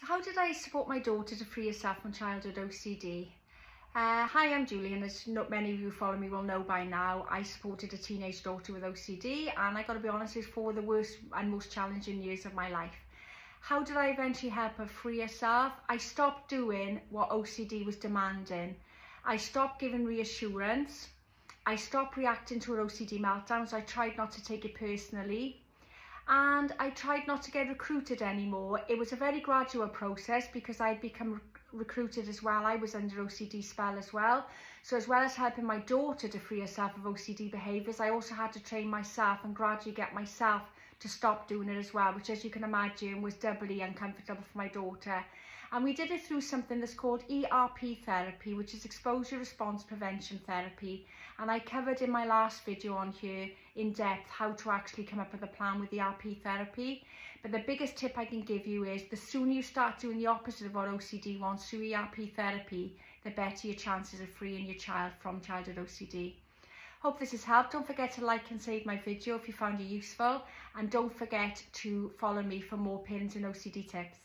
So how did I support my daughter to free herself from childhood OCD? Uh, hi, I'm Julian. As not many of you who follow me will know by now, I supported a teenage daughter with OCD and I got to be honest, it's for the worst and most challenging years of my life. How did I eventually help her free herself? I stopped doing what OCD was demanding. I stopped giving reassurance. I stopped reacting to her OCD meltdowns. I tried not to take it personally and I tried not to get recruited anymore. It was a very gradual process because I'd become re recruited as well. I was under OCD spell as well. So as well as helping my daughter to free herself of OCD behaviours, I also had to train myself and gradually get myself to stop doing it as well, which as you can imagine was doubly uncomfortable for my daughter. And we did it through something that's called ERP therapy, which is exposure response prevention therapy. And I covered in my last video on here in depth how to actually come up with a plan with ERP therapy. But the biggest tip I can give you is the sooner you start doing the opposite of what OCD wants through ERP therapy, the better your chances of freeing your child from childhood OCD. Hope this has helped. Don't forget to like and save my video if you found it useful. And don't forget to follow me for more parenting OCD tips.